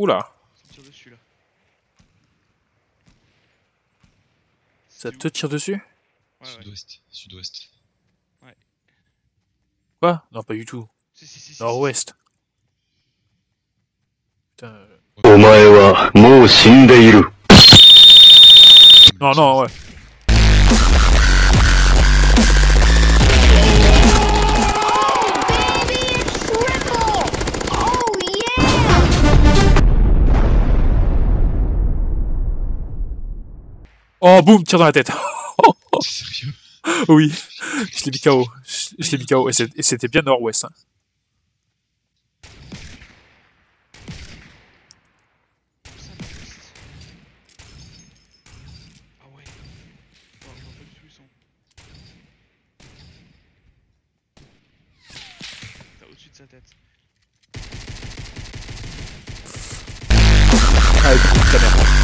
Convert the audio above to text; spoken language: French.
Oula Ça dessus là. Ça te tire dessus? Ouais, Sud-ouest, ouais. sud-ouest. Ouais. Quoi? Non, pas du tout. Si, si, si, Nord-ouest. Putain. Euh... Non, non, ouais. Oh, boum, tire dans la tête. Sérieux oui, je l'ai mis KO. Je, l'ai mis KO. Et c'était bien nord-ouest. hein. Ah